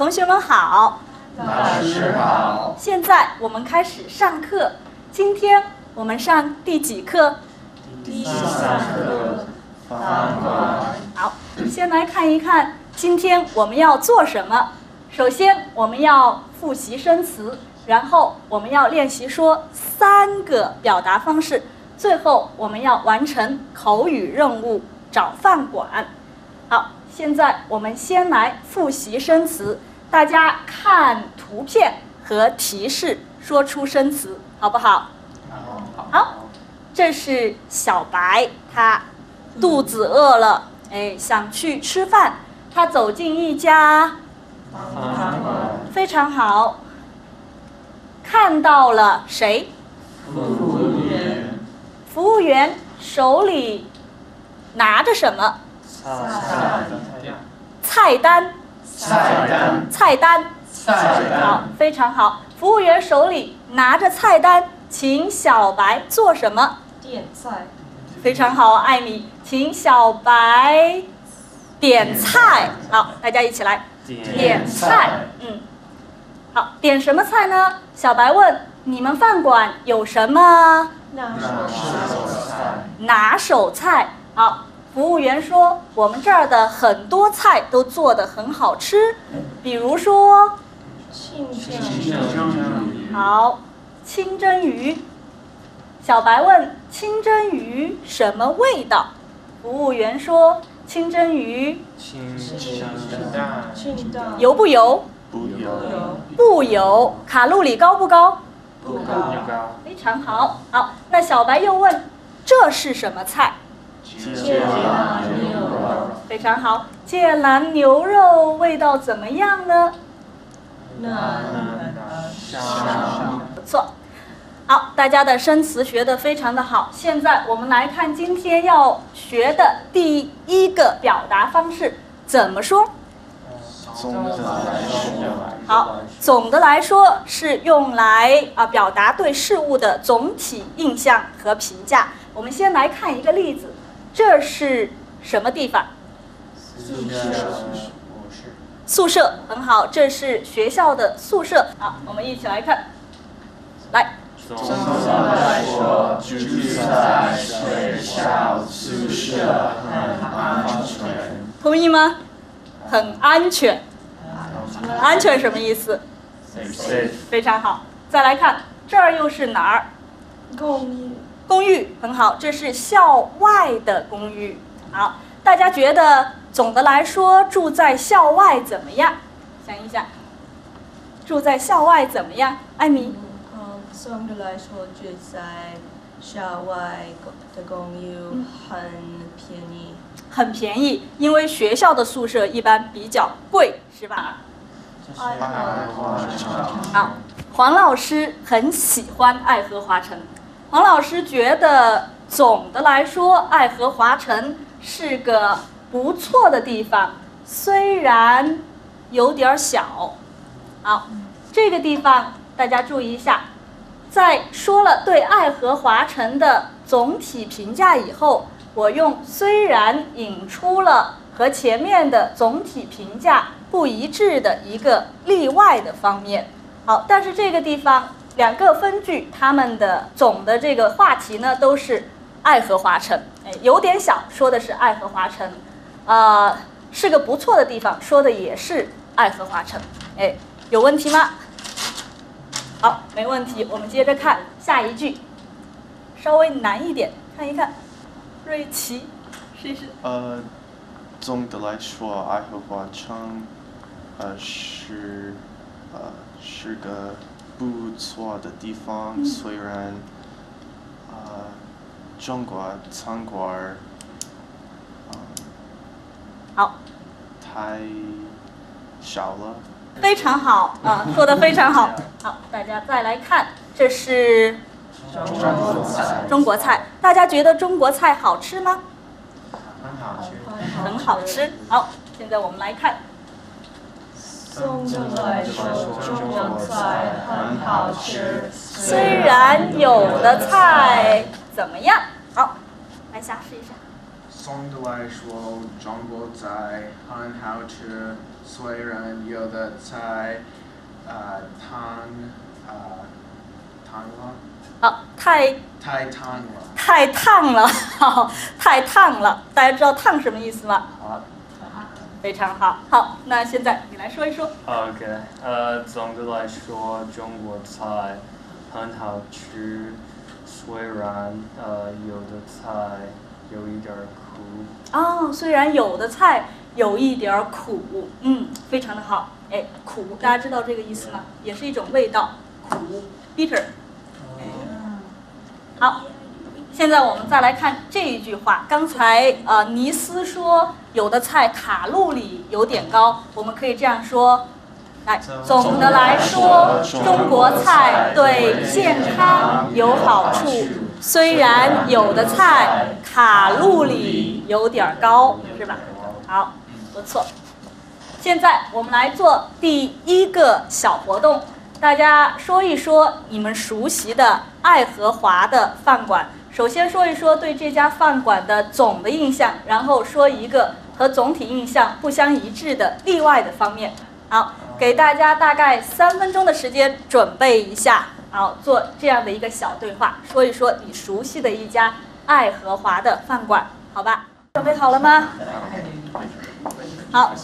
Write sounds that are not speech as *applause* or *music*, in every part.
同学们好，老师好。现在我们开始上课。今天我们上第几课？第三课。好，先来看一看今天我们要做什么。首先，我们要复习生词，然后我们要练习说三个表达方式，最后我们要完成口语任务，找饭馆。好，现在我们先来复习生词，大家看图片和提示说出生词，好不好？好，这是小白，他肚子饿了，哎，想去吃饭。他走进一家。非常好，看到了谁？服务员。服务员手里拿着什么？菜单。菜单。菜单。菜单。菜单。好，非常好。服务员手里拿着菜单，请小白做什么？点菜。非常好，艾米，请小白点菜。好，大家一起来点菜。嗯，好，点什么菜呢？小白问：你们饭馆有什么拿拿手菜。拿手菜？好，服务员说：我们这儿的很多菜都做得很好吃，比如说，清清蒸。鱼。好，清蒸鱼。小白问：清蒸鱼什么味道？服务员说：清蒸鱼清淡。清淡。油不油？不油。油。不油。卡路里高不高？不高。非常好。好，那小白又问：这是什么菜？芥蓝牛肉。非常好，芥蓝牛肉味道怎么样呢？那香。不错。好，大家的生词学得非常的好。现在我们来看今天要学的第一个表达方式，怎么说？总的来说。好，总的来说是用来啊表达对事物的总体印象和评价。我们先来看一个例子，这是什么地方？宿舍。宿舍，很好，这是学校的宿舍。好，我们一起来看，来，总的来说，住在学校宿舍很安全。同意吗？很安全，安全什么意思？Safe。非常好。再来看，这儿又是哪儿？公寓。公寓，很好，这是校外的公寓。好，大家觉得总的来说住在校外怎么样？想一想，住在校外怎么样？艾米，嗯，总的来说，住在校外的公寓很便宜。很便宜，因为学校的宿舍一般比较贵，是吧？爱花城。好，黄老师很喜欢爱荷华城。黄老师觉得总的来说，爱荷华城是个不错的地方，虽然有点小。好，这个地方大家注意一下，在说了对爱荷华城的总体评价以后，我用虽然引出了和前面的总体评价不一致的一个例外的方面。好，但是这个地方两个分句，他们的总的这个话题呢都是爱荷华城，哎，有点小，说的是爱荷华城，呃，是个不错的地方，说的也是爱荷华城，哎，有问题吗？好，没问题，我们接着看下一句，稍微难一点，看一看，瑞奇，试一试。呃，总的来说，爱荷华城，呃是，呃是个不错的地方，虽然，呃，中国餐馆儿，嗯、好，太少了。非常好啊，做的非常好。*laughs* 好，大家再来看，这是中国菜。中国菜，大家觉得中国菜好吃吗？很好吃。很好吃。好，现在我们来看，总的来说，中国菜很好吃。虽然有的菜怎么样？好，来下试一下。总的来说，中国菜很好吃，虽然有的菜呃烫呃烫了，好，太太烫了。太烫了，*laughs* 好，太烫了。大家知道烫什么意思吗？hot. 非常好。好，那现在你来说一说。OK，呃，总的来说，中国菜很好吃，虽然呃有的菜有一点儿苦。哦，虽然有的菜有一点儿苦，嗯，非常的好。哎，苦，大家知道这个意思吗？也是一种味道，苦，bitter。好，现在我们再来看这一句话。刚才呃，尼斯说有的菜卡路里有点高，我们可以这样说。来，总的来说，中国菜对健康有好处，虽然有的菜卡路里有点儿高，是吧？好，不错。现在我们来做第一个小活动，大家说一说你们熟悉的爱荷华的饭馆。首先说一说对这家饭馆的总的印象，然后说一个和总体印象不相一致的例外的方面。好，给大家大概三分钟的时间准备一下，好做这样的一个小对话，说一说你熟悉的一家爱荷华的饭馆，好吧？准备好了吗？好，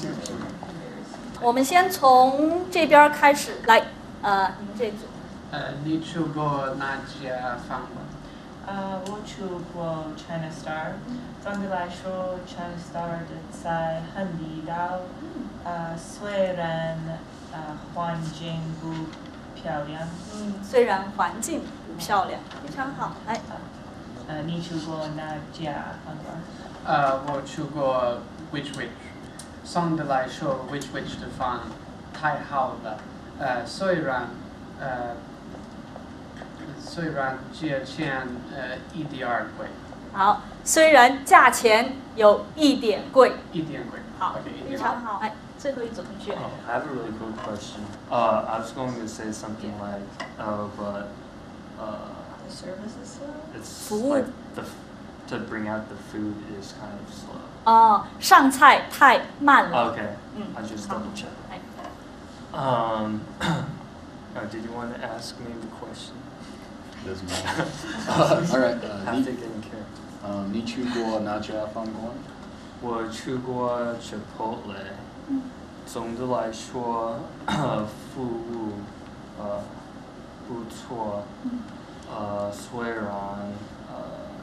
我们先从这边开始来，呃，你们这组。呃，你去过哪家饭馆？呃，我去过 China Star，总的来说，China Star 的菜很地道。呃，虽然呃环境不漂亮，嗯，虽然环境不漂亮，非常好。来，呃，你去过哪家饭馆？呃，我去过 Which Which，总的来说，Which Which 的饭太好了。呃，虽然呃 虽然价钱呃一点儿贵，好，虽然价钱有一点贵，一点贵。好 OK，一，非点常好。哎，最后一组同学。 Oh, I have a really cool question. Uh, I was going to say something like, uh, but uh, The service is slow. it's Food. like the f- to bring out the food is kind of slow. 哦，上菜太慢了。 Okay, 嗯 I just 好 double check. 哎 Um, uh, *coughs* did you want to ask me the question? Doesn't matter. Uh, all right. Uh, Have to ni, get in care. um, ni chu guo na jia fang guan. 我去过 Chipotle，嗯总的来说，服务呃不错，嗯呃虽然呃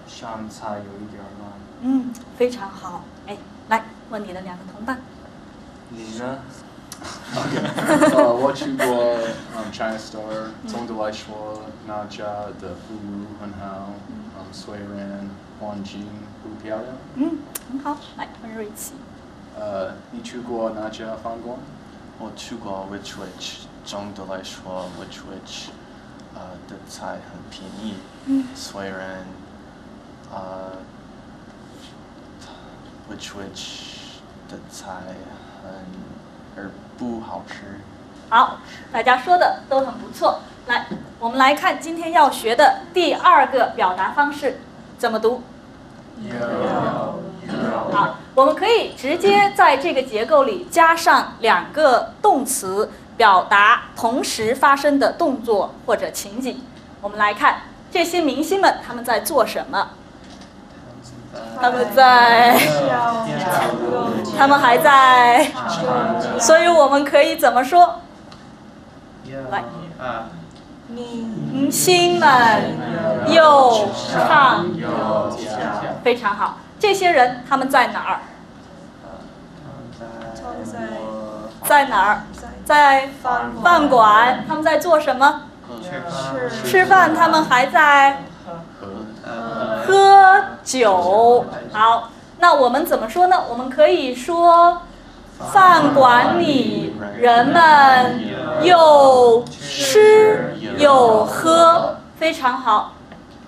上菜有一点儿慢。嗯，非常好。哎，来问你的两个同伴。你呢？Uh, 我去过 um, China Star, 总的来说那家的服务很好，um, 虽然环境不漂亮。嗯，很好。来问瑞奇。呃，你去过哪家饭馆？我去过 Which Which，总的来说 Which Which，呃的菜很便宜，嗯虽然呃 Which Which 的菜很而不好吃。好，大家说的都很不错。来，我们来看今天要学的第二个表达方式，怎么读？好，我们可以直接在这个结构里加上两个动词，表达同时发生的动作或者情景。我们来看这些明星们他们在做什么？他们在，他们还在，所以我们可以怎么说？来，呃，明星们又唱，非常好。这些人他们在哪儿？他们在在哪儿？在在饭馆。他们在做什么？吃吃饭。他们还在喝酒。好，那我们怎么说呢？我们可以说，饭馆里人们又吃又喝，非常好。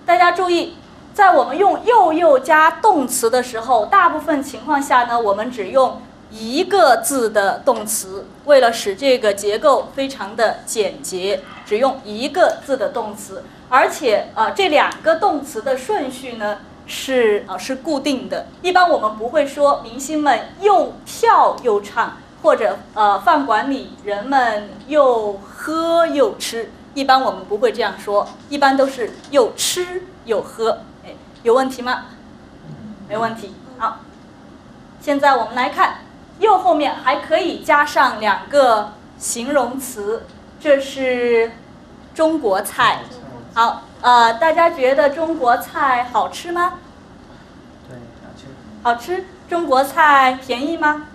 大家注意，在我们用又又加动词的时候，大部分情况下呢，我们只用一个字的动词，为了使这个结构非常的简洁，只用一个字的动词。而且呃，这两个动词的顺序呢，是啊、是固定的，一般我们不会说明星们又跳又唱，或者呃饭馆里人们又喝又吃，一般我们不会这样说，一般都是又吃又喝。哎，有问题吗？没问题。好，现在我们来看右后面还可以加上两个形容词，这是中国菜。好，呃，大家觉得中国菜好吃吗？对，好吃。好吃。中国菜便宜吗？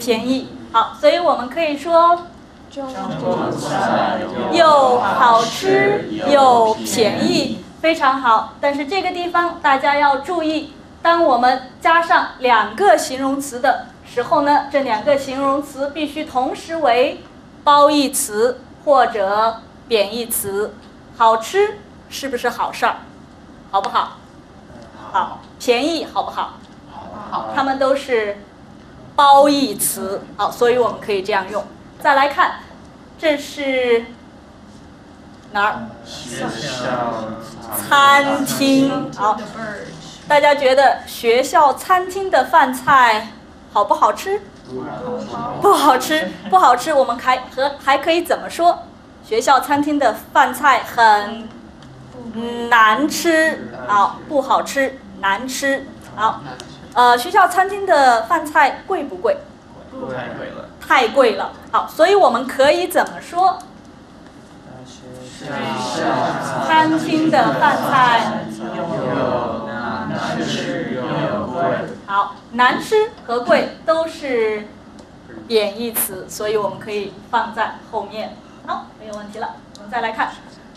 便宜。好，所以我们可以说中国菜又好吃又便宜，非常好。但是这个地方大家要注意，当我们加上两个形容词的时候呢，这两个形容词必须同时为褒义词或者贬义词。好吃是不是好事儿？好不好？好。便宜好不好？好，它们都是褒义词，好，所以我们可以这样用。再来看，这是哪儿？学校餐厅。好，大家觉得学校餐厅的饭菜好不好吃？不好吃，不好吃。我们还和还可以怎么说？学校餐厅的饭菜很难吃，好，不好吃，难吃。好，呃，学校餐厅的饭菜贵不贵？太贵了。太贵了。好，所以我们可以怎么说？学餐厅的饭菜又难吃又贵。好，难吃和贵都是贬义词，所以我们可以放在后面。好，没有问题了。我们再来看，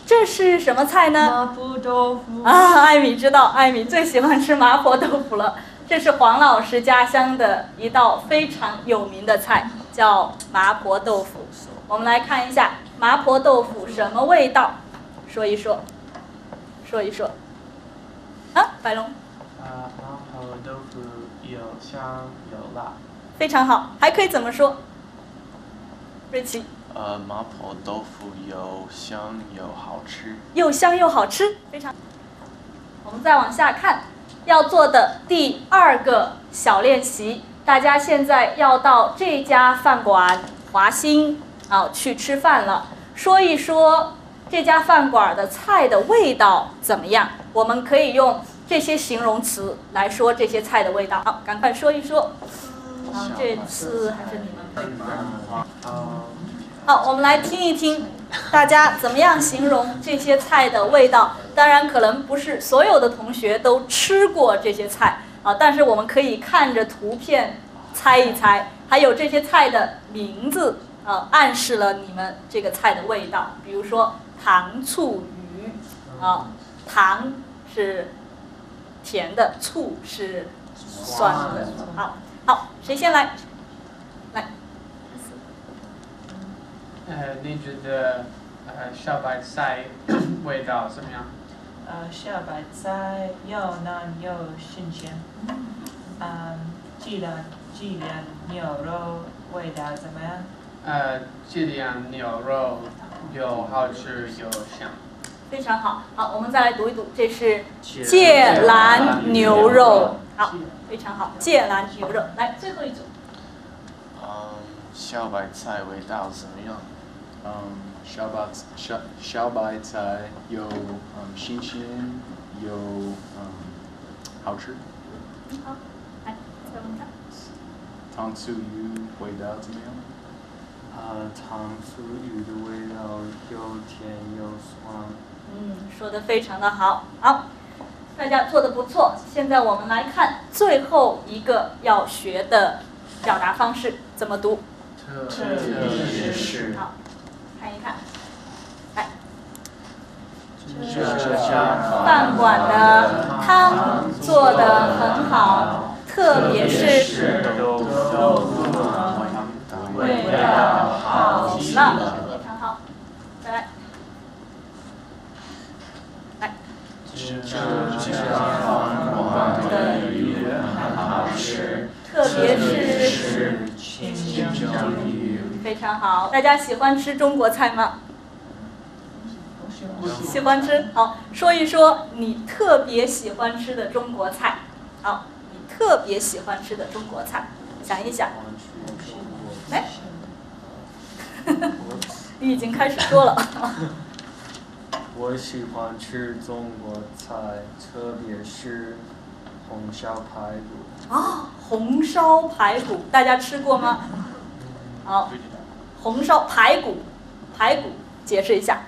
这是什么菜呢？麻婆豆腐啊，艾米知道，艾米最喜欢吃麻婆豆腐了。这是黄老师家乡的一道非常有名的菜，叫麻婆豆腐。我们来看一下麻婆豆腐什么味道，说一说，说一说。啊，白龙，啊，麻婆豆腐有香有辣。非常好，还可以怎么说？瑞奇，呃，麻婆豆腐又香又好吃。又香又好吃，非常。我们再往下看，要做的第二个小练习，大家现在要到这家饭馆华兴啊去吃饭了，说一说这家饭馆的菜的味道怎么样？我们可以用这些形容词来说这些菜的味道。好，赶快说一说。啊，这次还是你们。好，我们来听一听，大家怎么样形容这些菜的味道？当然，可能不是所有的同学都吃过这些菜啊，但是我们可以看着图片猜一猜，还有这些菜的名字啊，暗示了你们这个菜的味道。比如说糖醋鱼啊，糖是甜的，醋是酸的。好，好，谁先来？来。呃，你觉得呃小白菜味道怎么样？呃，小白菜又嫩又新鲜。嗯，鸡蛋鸡蛋牛肉味道怎么样？呃，既然牛肉又好吃又香。非常好，好，我们再来读一读，这是芥兰牛肉，好，非常好，芥兰牛肉，来最后一组，嗯，小白菜味道怎么样？嗯，小白小小白菜又嗯新鲜又嗯好吃。好，糖醋鱼味道怎么样？啊，糖醋鱼的味道又甜又酸。嗯，说的非常的好，好，大家做的不错。现在我们来看最后一个要学的表达方式怎么读，特别是好，看一看，来，这家饭馆的汤做的很好，特别是豆腐味道好极了，非常好，再来。来，非常好。大家喜欢吃中国菜吗？喜欢吃。好，说一说你特别喜欢吃的中国菜。好，你特别喜欢吃的中国菜，想一想。来，*laughs* 你已经开始说了。*laughs* 我喜欢吃中国菜，特别是红烧排骨。啊，红烧排骨，大家吃过吗？好，红烧排骨，排骨解释一下。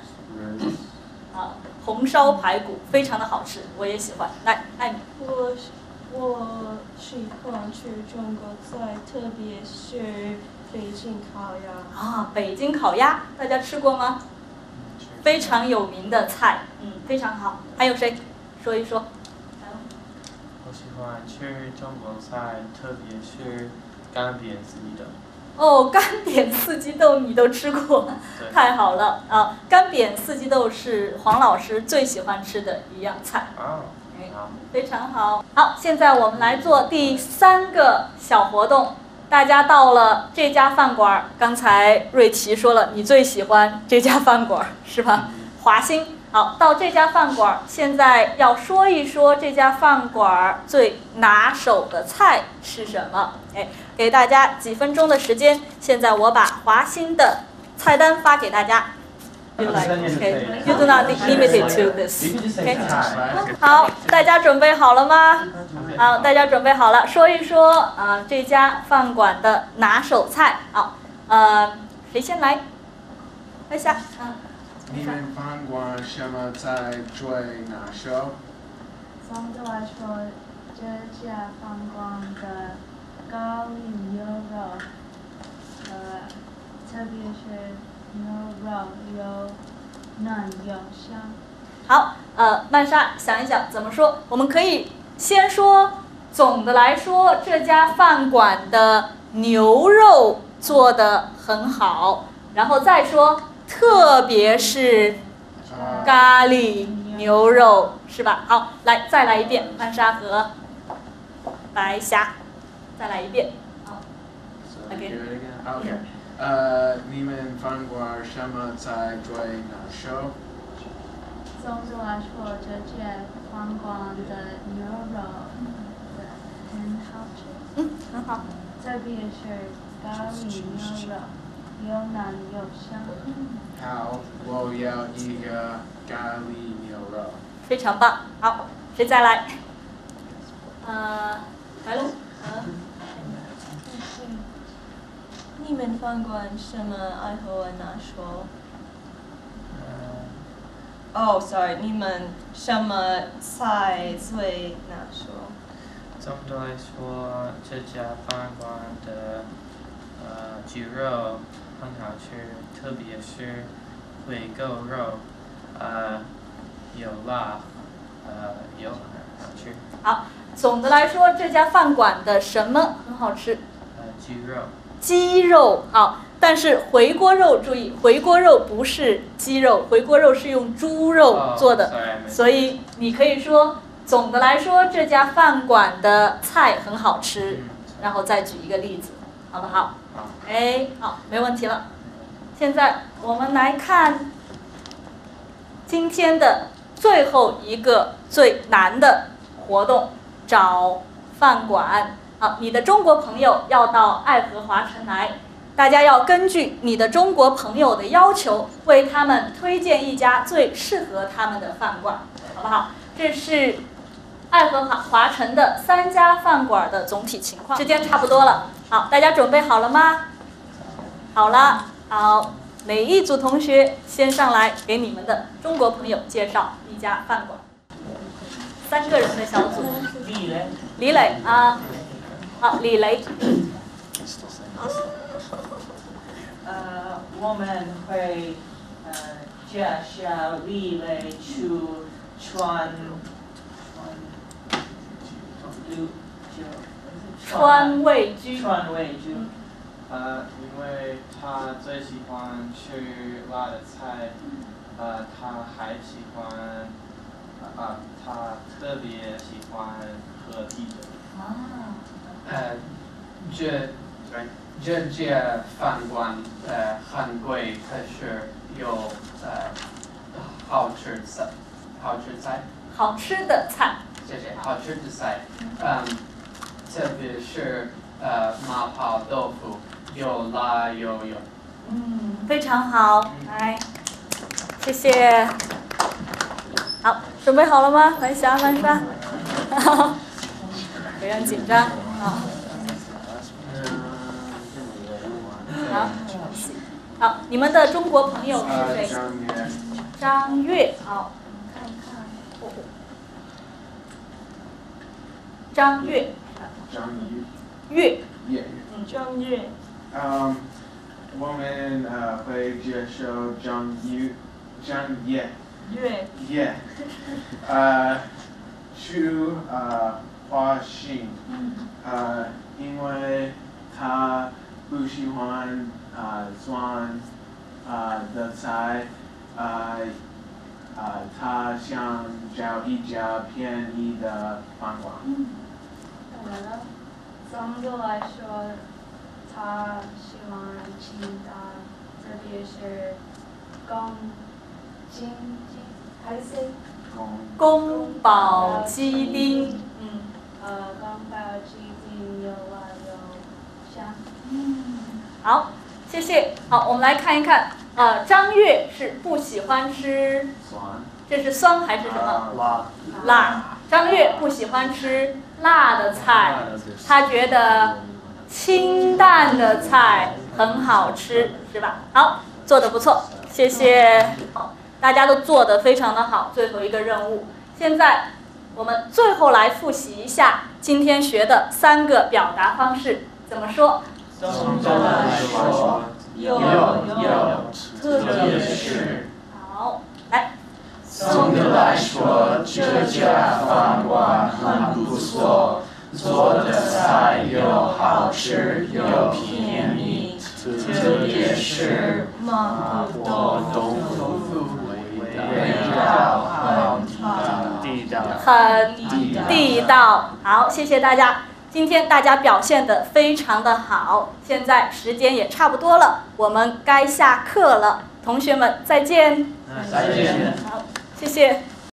啊，红烧排骨非常的好吃，我也喜欢。来，艾米。我我喜欢吃中国菜，特别是北京烤鸭。啊，北京烤鸭，大家吃过吗？非常有名的菜，嗯，非常好。还有谁？说一说。我喜欢吃中国菜，特别是干煸四季豆。哦，干煸四季豆你都吃过，太好了啊！干煸四季豆是黄老师最喜欢吃的一样菜。哦，好，非常好。好，现在我们来做第三个小活动。大家到了这家饭馆，刚才瑞奇说了，你最喜欢这家饭馆是吧？华兴。好，到这家饭馆，现在要说一说这家饭馆最拿手的菜是什么？哎，给大家几分钟的时间。现在我把华兴的菜单发给大家。You like? Okay. You do not limit it to this. Okay. 好，大家准备好了吗？好，大家准备好了，说一说啊这家饭馆的拿手菜。好，呃，谁先来？来下，嗯。你们饭馆什么菜最拿手？相对来说，这家饭馆的咖喱牛肉，呃，特别是牛肉有嫩又香。好，呃，曼莎，想一想怎么说？我们可以先说，总的来说，这家饭馆的牛肉做的很好，然后再说。特别是咖喱牛肉，是吧？好，来再来一遍，曼莎和白霞，再来一遍。好，OK。OK。呃，你们放过什么在最拿手？总的来说，这间饭馆的牛肉很好吃。嗯，很好。特别是咖喱牛肉。有男有香。好，我要一个咖喱牛肉。非常棒，好，谁再来？呃，白龙。你们饭馆什么爱和我拿说？哦，sorry，你们什么菜最拿说？总的来说，这家饭馆的呃鸡肉。很好吃，特别是回锅肉，呃，有辣，呃，有很好吃。好，总的来说，这家饭馆的什么很好吃？呃，鸡肉。鸡肉啊，但是回锅肉注意，回锅肉不是鸡肉，回锅肉是用猪肉做的，所以你可以说，总的来说，这家饭馆的菜很好吃，然后再举一个例子，好不好？哎，好，没问题了。现在我们来看今天的最后一个最难的活动——找饭馆。好，你的中国朋友要到爱荷华城来，大家要根据你的中国朋友的要求，为他们推荐一家最适合他们的饭馆，好不好？这是爱荷华华城的三家饭馆的总体情况。时间差不多了，好，大家准备好了吗？好了，好，每一组同学先上来给你们的中国朋友介绍一家饭馆？三个人的小组。李磊。李磊啊，好，李雷。呃，我们会呃介绍李雷去川川味居。川味居。呃，因为他最喜欢吃辣的菜，呃，他还喜欢，啊，他特别喜欢喝啤酒。啊。呃，这，这家饭馆呃很贵，可是有呃好吃菜，好吃菜，好吃的菜。谢谢，好吃的菜，嗯，特别是呃麻婆豆腐，又辣又油。嗯，非常好，来，谢谢。好，准备好了吗？来，小阿曼莎。*laughs* 不要紧张，好。好，好，你们的中国朋友是谁？张悦，好，看看。张悦。张悦。悦。张悦。嗯，我们呃会接受张悦，张悦。悦。悦。呃，去呃花心。呃，因为他不喜欢呃酸呃的菜，呃呃他想找一家便宜的饭馆。当然了，总的来说，他喜欢清淡，特别是宫鸡鸡还是宫保鸡丁。嗯。呃，宫保鸡丁有辣有香。嗯。好，谢谢。好，我们来看一看。呃，张悦是不喜欢吃酸，这是酸还是什么？辣。辣。张悦不喜欢吃辣的菜，他觉得清淡的菜很好吃，是吧？好，做的不错，谢谢。大家都做的非常的好。最后一个任务，现在我们最后来复习一下今天学的三个表达方式，怎么说？总的来说，有有，特别是。好，来。总的来说，这家饭馆很不错，做的菜又好吃又便宜，特别是麻婆豆腐，味道很地道。很地道。好，谢谢大家。今天大家表现的非常的好，现在时间也差不多了，我们该下课了。同学们再见。再见。好。谢谢。